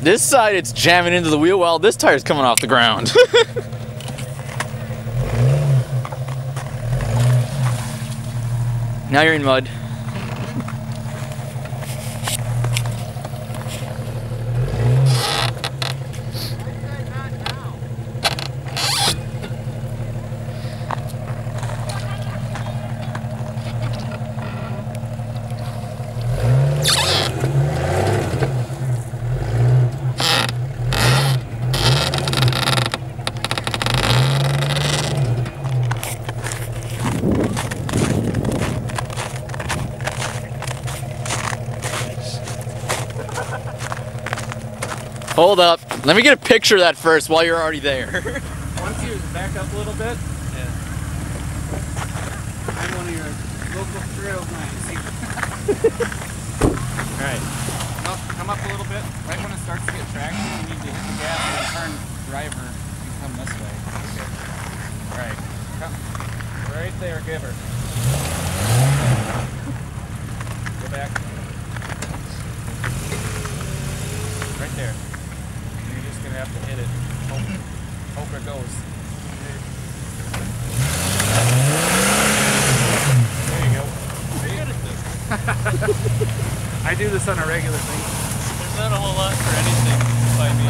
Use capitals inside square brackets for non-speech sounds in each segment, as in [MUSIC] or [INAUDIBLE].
This side it's jamming into the wheel while this tire's coming off the ground. [LAUGHS] now you're in mud. Hold up. Let me get a picture of that first while you're already there. [LAUGHS] Once you back up a little bit, yeah. I'm one of your local trail guys. [LAUGHS] Alright. Up, come up a little bit. Right when it starts to get traction, you need to hit the gas and turn driver and come this way. Okay. Alright. Come. Right there, give her. Go back. Right there. Gonna have to hit it. Hope, hope it goes. There you go. I do this on a regular basis. There's not a whole lot for anything by me.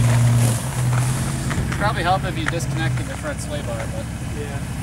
Probably help if you disconnected the front sway bar, but Yeah.